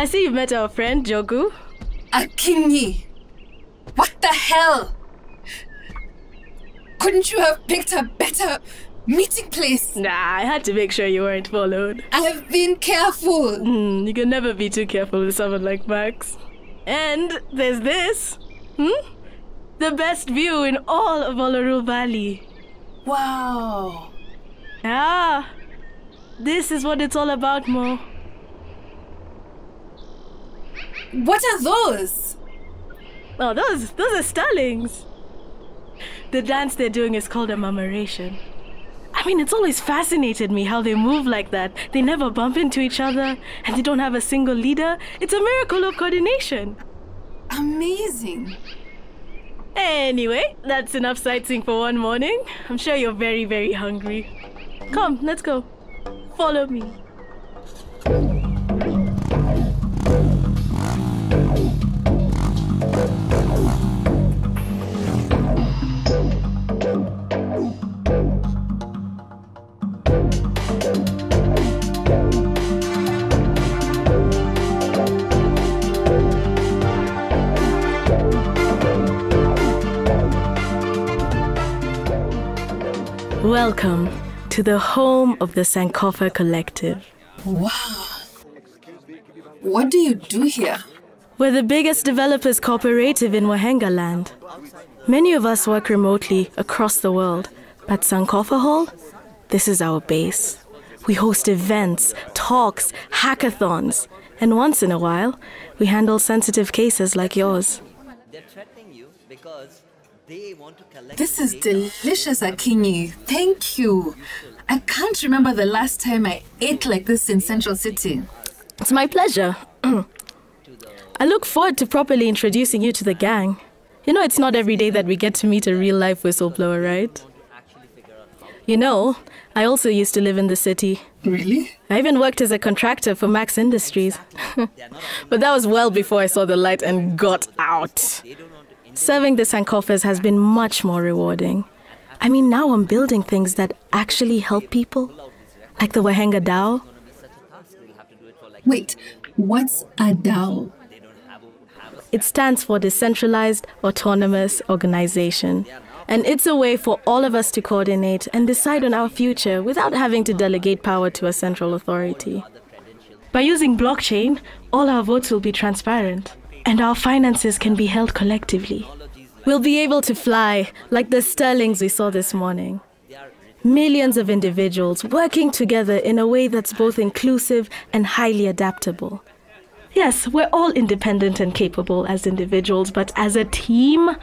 I see you've met our friend, Jogu. Akinyi! What the hell? Couldn't you have picked a better meeting place? Nah, I had to make sure you weren't followed. I've been careful. Hmm, you can never be too careful with someone like Max. And there's this. Hmm? The best view in all of Olaru Valley. Wow. Ah, this is what it's all about, Mo. What are those? Oh, those those are starlings. The dance they're doing is called a murmuration. I mean, it's always fascinated me how they move like that. They never bump into each other, and they don't have a single leader. It's a miracle of coordination. Amazing. Anyway, that's enough sightseeing for one morning. I'm sure you're very, very hungry. Come, let's go. Follow me. Welcome to the home of the Sankofa Collective. Wow. What do you do here? We're the biggest developers cooperative in Wahenga land. Many of us work remotely across the world, but Sankofa Hall, this is our base. We host events, talks, hackathons, and once in a while, we handle sensitive cases like yours. This is delicious, Akinyi. Thank you. I can't remember the last time I ate like this in Central City. It's my pleasure. I look forward to properly introducing you to the gang. You know, it's not every day that we get to meet a real life whistleblower, right? You know, I also used to live in the city. Really? I even worked as a contractor for Max Industries. but that was well before I saw the light and got out. Serving the Sankofas has been much more rewarding. I mean, now I'm building things that actually help people, like the Wahenga Dao. Wait, what's a DAO? It stands for Decentralized Autonomous Organization. And it's a way for all of us to coordinate and decide on our future without having to delegate power to a central authority. By using blockchain, all our votes will be transparent, and our finances can be held collectively. We'll be able to fly like the sterlings we saw this morning. Millions of individuals working together in a way that's both inclusive and highly adaptable. Yes, we're all independent and capable as individuals, but as a team,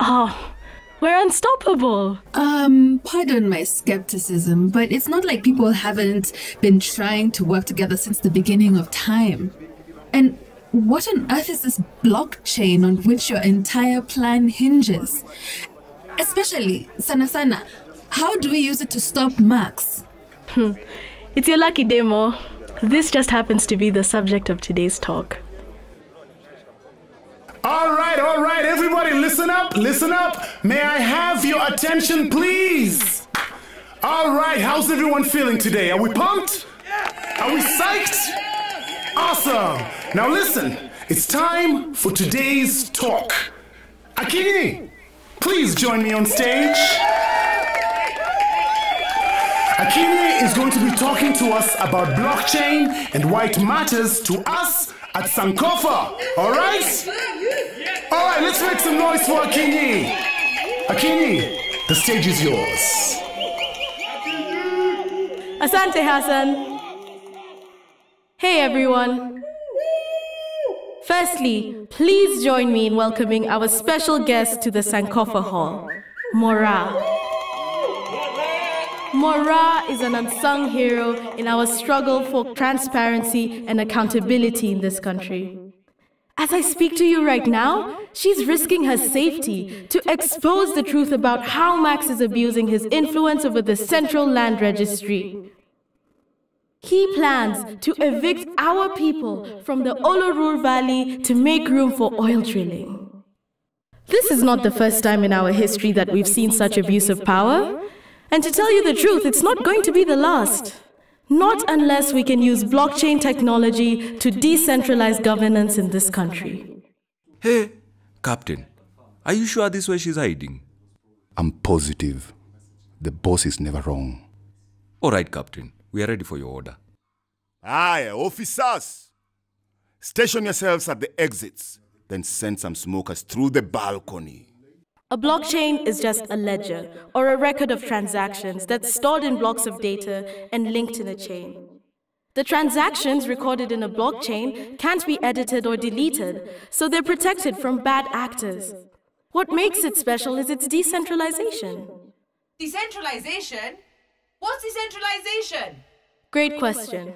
oh, we're unstoppable. Um, pardon my skepticism, but it's not like people haven't been trying to work together since the beginning of time. And what on earth is this blockchain on which your entire plan hinges? Especially, Sana Sana, how do we use it to stop Max? Hmm. It's your lucky demo. This just happens to be the subject of today's talk. All right, all right, everybody, listen up, listen up. May I have your attention, please? All right, how's everyone feeling today? Are we pumped? Are we psyched? Awesome. Now listen, it's time for today's talk. Akinyi, please join me on stage. Akinyi is going to be talking to us about blockchain and why it matters to us at Sankofa. All right? All right, let's make some noise for Akinyi. Akinyi, the stage is yours. Asante Hassan. Hey everyone. Firstly, please join me in welcoming our special guest to the Sankofa Hall, Moraa. Moraa is an unsung hero in our struggle for transparency and accountability in this country. As I speak to you right now, she's risking her safety to expose the truth about how Max is abusing his influence over the Central Land Registry. He plans to evict our people from the Olorur Valley to make room for oil drilling. This is not the first time in our history that we've seen such abuse of power. And to tell you the truth, it's not going to be the last. Not unless we can use blockchain technology to decentralize governance in this country. Hey, Captain, are you sure this is where she's hiding? I'm positive. The boss is never wrong. All right, Captain, we are ready for your order. Aye, officers! Station yourselves at the exits, then send some smokers through the balcony. A blockchain is just a ledger or a record of transactions that's stored in blocks of data and linked in a chain. The transactions recorded in a blockchain can't be edited or deleted, so they're protected from bad actors. What makes it special is its decentralization. Decentralization? What's decentralization? Great question.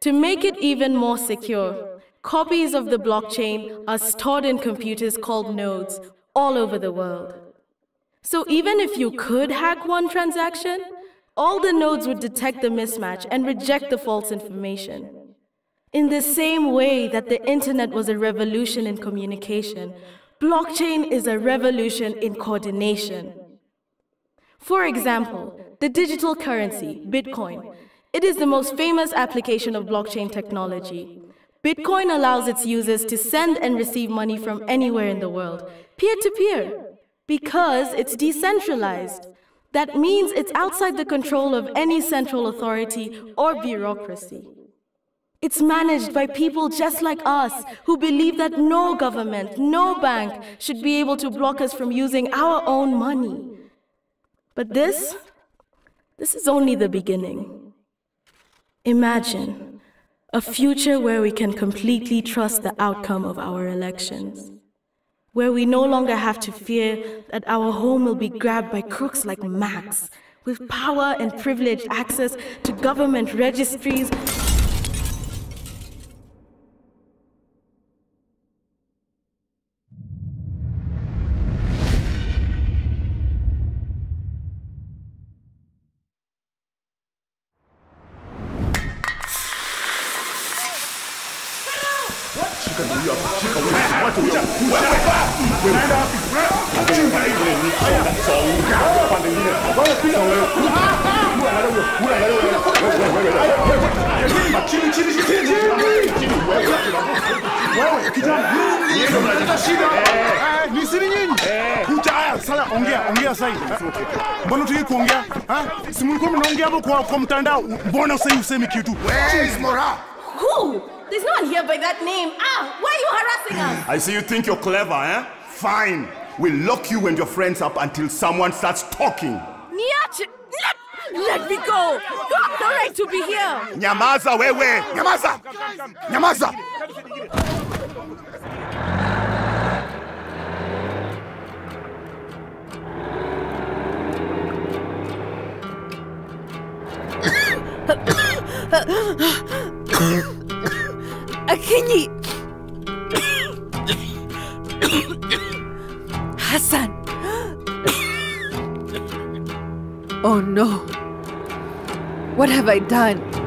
To make it even more secure, copies of the blockchain are stored in computers called nodes all over the world. So even if you could hack one transaction, all the nodes would detect the mismatch and reject the false information. In the same way that the internet was a revolution in communication, blockchain is a revolution in coordination. For example, the digital currency, Bitcoin, it is the most famous application of blockchain technology. Bitcoin allows its users to send and receive money from anywhere in the world, peer to peer, because it's decentralized. That means it's outside the control of any central authority or bureaucracy. It's managed by people just like us who believe that no government, no bank should be able to block us from using our own money. But this, this is only the beginning. Imagine a future where we can completely trust the outcome of our elections. Where we no longer have to fear that our home will be grabbed by crooks like Max, with power and privileged access to government registries Mbona utaki kuongea? Si mlikuwa mnaongea hapo kwa kwa mtandao. Mbona sasa usemi kitu? I see you think you're clever, eh? Fine. We'll lock you and your friends up until someone starts talking. Niache! Let, let me go! You have no right to be here! Nyamaza wewe! Nyamaza! Nyamaza! Akinyi! Hassan! Oh no. What have I done?